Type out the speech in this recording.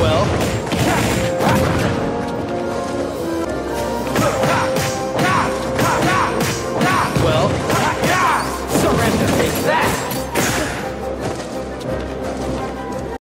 Well,